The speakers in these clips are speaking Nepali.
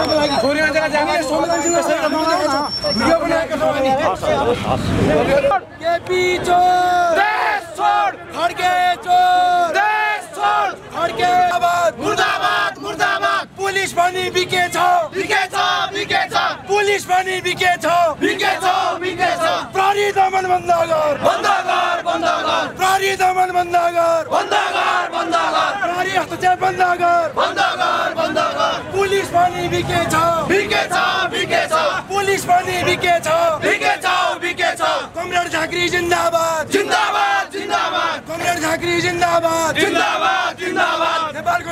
गर्नको लागि छोरी केपी चोर देश छोड खड्के चोर देश छोड खड्के मुर्दाबाद मुर्दाबाद। पुलिस पनि बिके छ। बिके छ बिके छ। पुलिस पनि बिके छ। बिके छ बिके छ। प्रहरी दमन बन्द गर। बन्द गर बन्द गर। प्रहरी दमन बन्द गर। बन्द गर बन्द गर। प्रहरी हस्तक्षेप बन्द गर। बन्द गर बन्द गर। पुलिस पनि बिके छ। बिके छ बिके छ। पुलिस पनि बिके छ। बिके छ बिके छ। कमरेड झाँक्री जिन्दाबाद। जिन्दाबाद जिन्दाबाद। कमरेड झाँक्री जिन्दाबाद। जिन्दाबाद।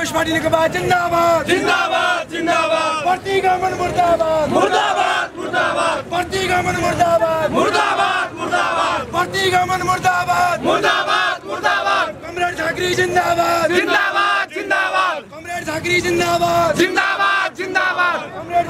नेपालको पार्टी नेकपा जिन्दाबाद जिन्दाबाद जिन्दाबाद प्रतिगमन मुर्दाबाद। मुर्दाबाद मुर्दाबाद। प्रतिगमन मुर्दाबाद। मुर्दाबाद मुर्दाबाद। प्रतिगमन मुर्दाबाद। मुर्दाबाद मुर्दाबाद। कमरेड झाँक्री जिन्दाबाद जिन्दाबाद जिन्दाबाद कमरेड झाँक्री जिन्दाबाद जिन्दाबाद जिन्दाबाद कमरेड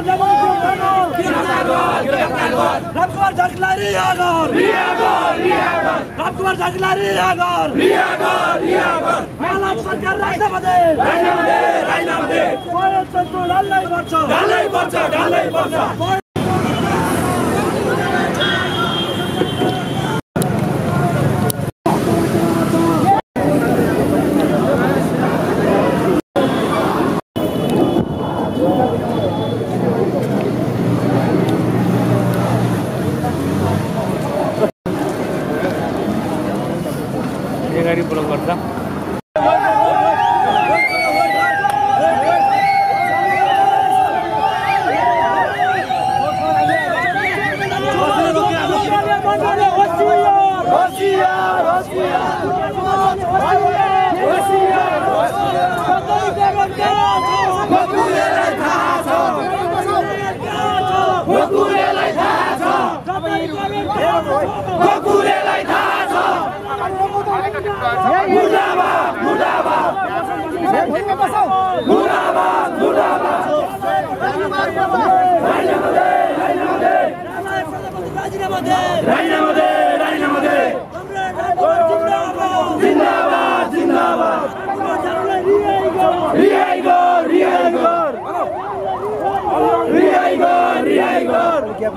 झाँक्री जिन्दाबाद जिन्दाबाद जिन्दाबाद रामकुमार झाकलाई रिहा गर रामकुमार झाकलाई रिहा गर मलाई सरकार राख्न भने सयन्त्रको डल्लै पर्छ यो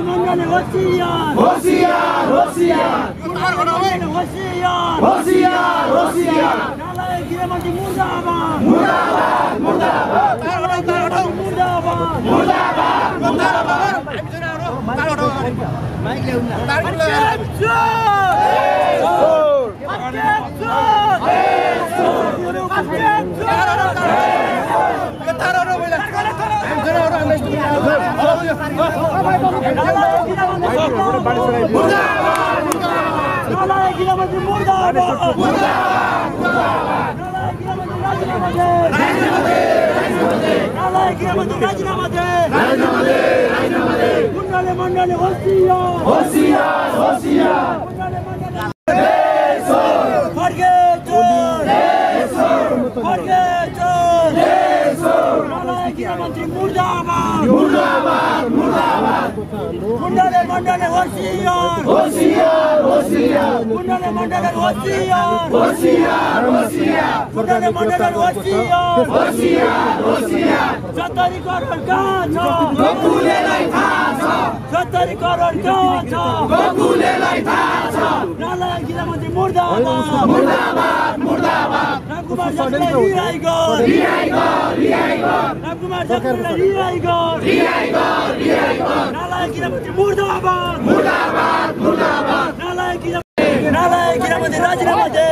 होसियार होसियार होसियार होसियार होसियार होसियार नालायक गृहमन्त्री मुर्दाबाद मुर्दाबाद मुर्दाबाद मुर्दाबाद मुर्दाबाद मुर्दाबाद माइक नालायक गृहमन्त्री मुर्दाबाद नालायक गृहमन्त्री राजीनामा दे गुन्डाले मण्डलले होसियार चोर नालायक गृहमन्त्री मुर्दाबाद गुन्डाले मण्डलले होसियार गुन्डाले मण्डलले होसियार मण्डलले होसियार सत्तरी करोड कहाँ छ सत्तरी करोड कहाँ छ नालायक गृहमन्त्री मुर्दाबाद रामकुमार शक्तिलाई रिहाई गर रामकुमार शक्तिलाई रिहाई गर नालायक गृहमन्त्री मुर्दाबाद नालायक गृह- नालायक गृहमन्त्री राजीनामा दे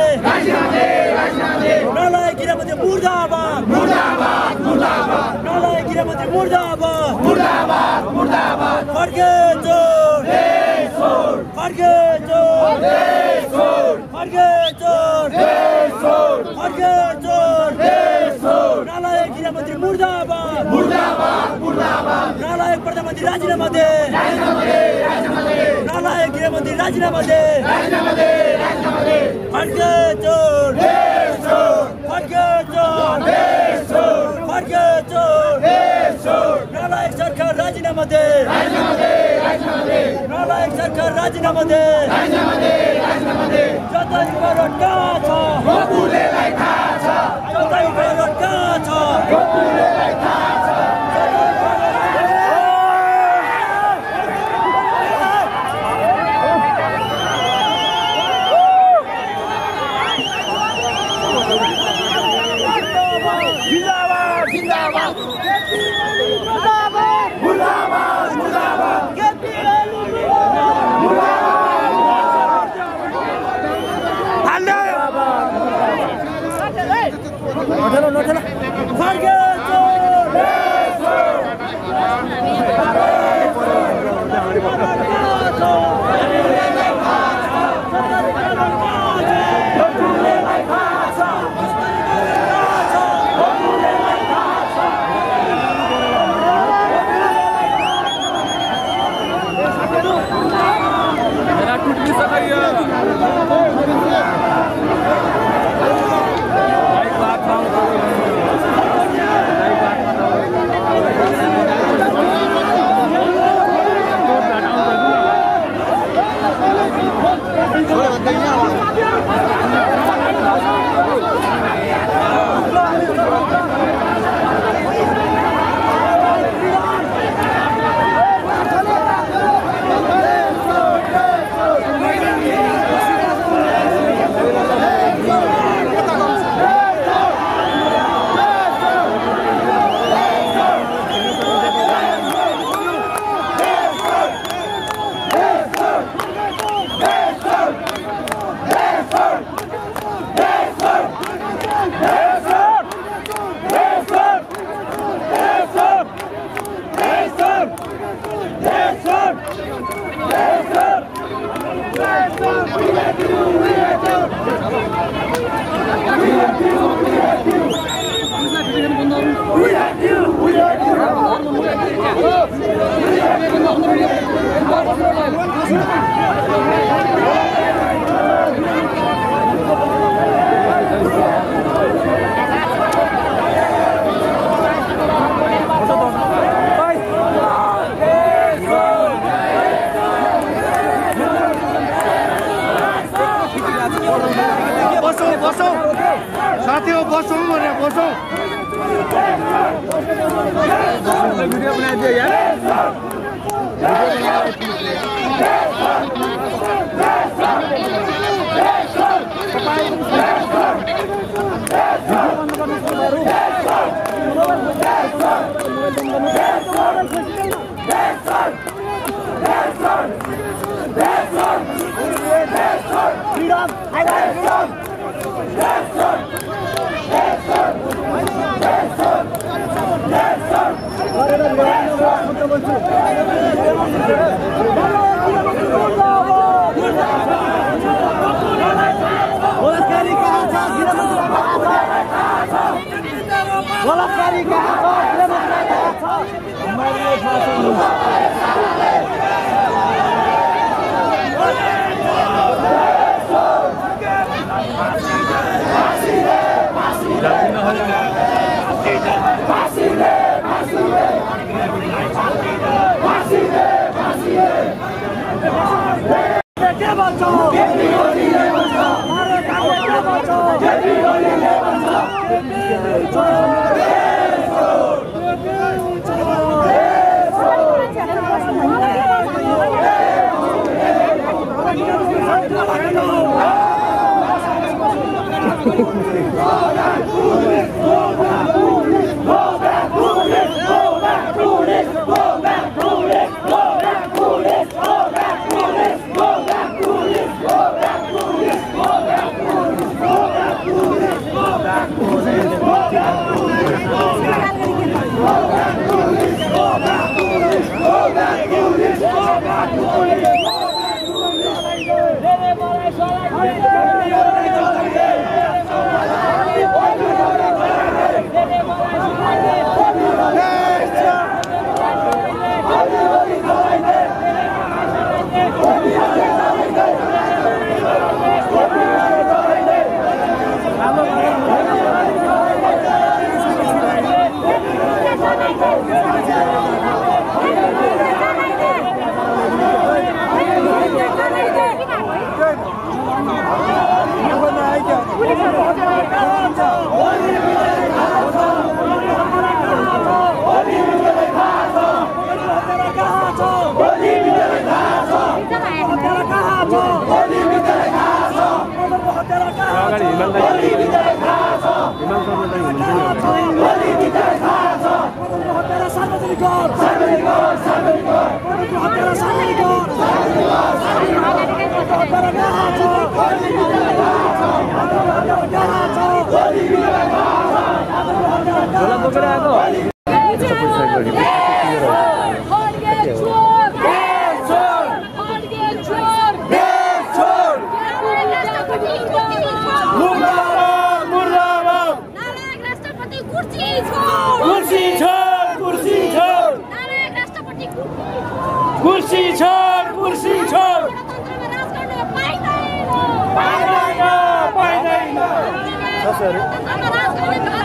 नालायक गृहमन्त्री मुर्दाबाद नालायक गृहमन्त्री मुर्दाबाद फर्के चोर फर्के चोर फर्के चोर फर्के चोर नालायक गृहमन्त्री मुर्दाबाद प्रधानमन्त्री राजीनामा दे नालायक गृहमन्त्री राजीनामा दे। चोर चोर चोर सरकार दे। सरकार दे। छ। छ। बसौँ बसौँ साथी हो बसौँ भनेर बसौँ video! Hola, ¿cómo era? अध्यक्षहरू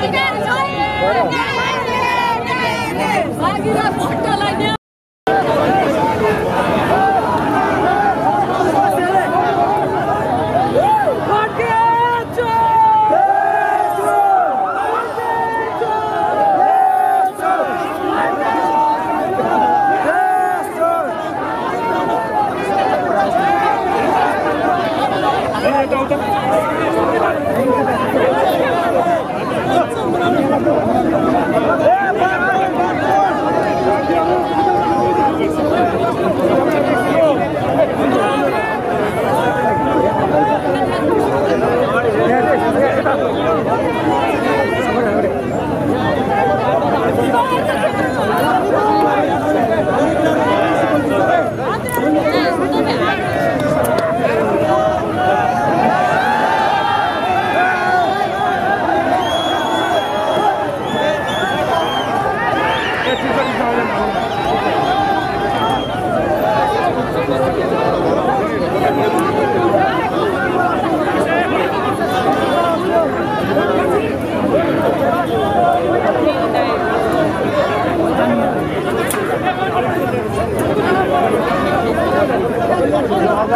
Vamos!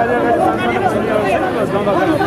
dernière extension de la